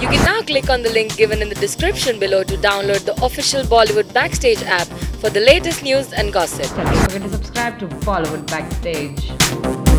You can now click on the link given in the description below to download the official Bollywood Backstage app for the latest news and gossip. Don't forget to subscribe to Bollywood Backstage.